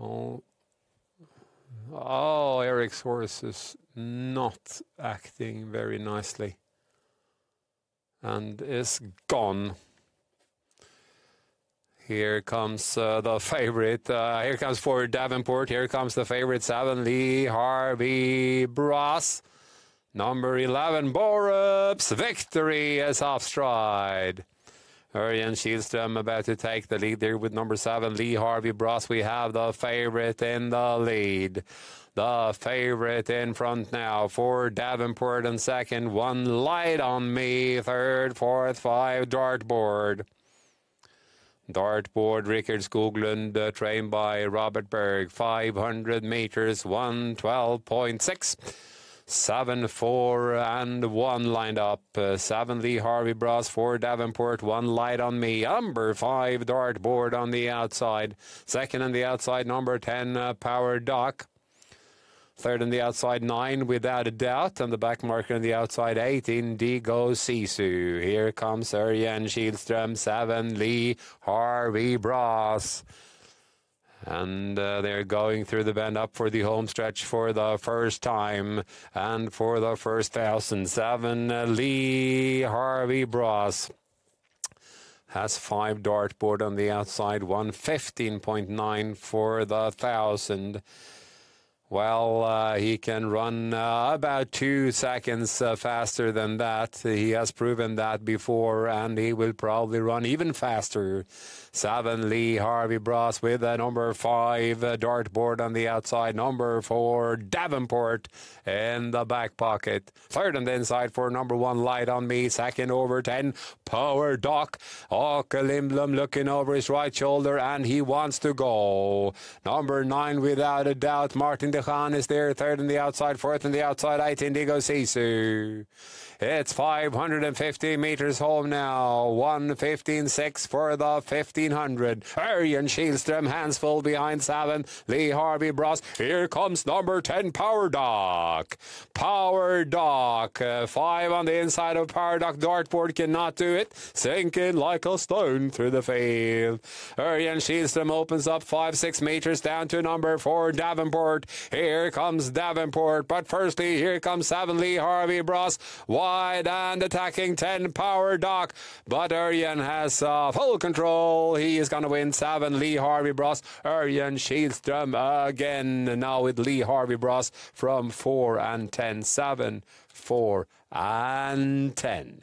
Oh, oh, Eric's horse is not acting very nicely and is gone. Here comes uh, the favorite. Uh, here comes for Davenport. Here comes the favorite, seven Lee Harvey Bros. Number 11, Borups. Victory is off stride. Örjan Kihlström about to take the lead there with number seven, Lee Harvey Bros. We have the favorite in the lead. The favorite in front now for Davenport and second. One light on me. Third, fourth, five, dartboard. Dartboard, Rickard Skoglund, uh, trained by Robert Berg. 500 meters, 112.6. Seven, four, and one lined up. Uh, seven, Lee Harvey Bros, four, Davenport, one light on me. Number five, dartboard on the outside. Second on the outside, number 10, uh, Power Doc. Third on the outside, nine, without a doubt. And the back marker on the outside, eight, Indigo Sisu. Here comes Örjan Kihlström, seven, Lee Harvey Bros. And uh, they're going through the bend up for the home stretch for the first time. And for the first thousand, seven, uh, Lee Harvey Bros has five dartboard on the outside, 115.9 for the thousand. Well, uh, he can run uh, about two seconds uh, faster than that. He has proven that before, and he will probably run even faster. Seven Lee Harvey Bros with a number five uh, dartboard on the outside. Number four Davenport in the back pocket. Third on the inside for number one Light on Me. Second over ten Power Doc. Limblom looking over his right shoulder, and he wants to go. Number nine without a doubt Martin De Haan is there. Third in the outside. Fourth in the outside. Eight Indigo Sisu. It's 550 meters home now. 115.6 for the 1500. Örjan Kihlström, hands full behind seven. Lee Harvey Bros. Here comes number 10, Power Doc. Power Doc, Uh, five on the inside of Power Doc, Dartboard cannot do it. Sinking like a stone through the field. Örjan Kihlström opens up five, six meters down to number four, Davenport. Here comes Davenport. But firstly, here comes seven, Lee Harvey. One wide and attacking 10 power doc. But Örjan has uh, full control. He is going to win 7. Lee Harvey Bros. Örjan Kihlström again now with Lee Harvey Bros from 4 and 10. 7, 4 and 10.